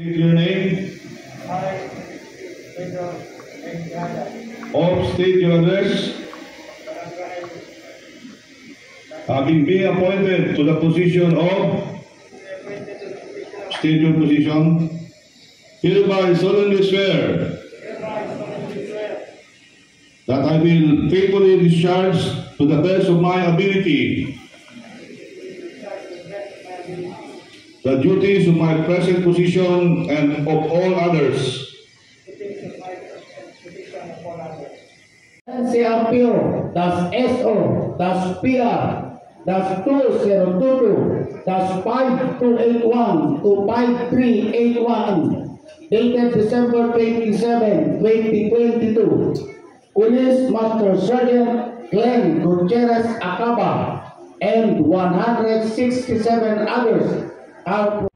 State your name, I, Pedro Entrada, of state your address, having been appointed to the position of state your position, hereby solemnly swear that I will faithfully discharge to the best of my ability the duties of my present position and of all others. CRPO, das SO, das PR, das 2022, das 5281 to 5381, dated December 27, 2022. Police Master Sergeant Glenn Gutierrez Acaba and 167 others How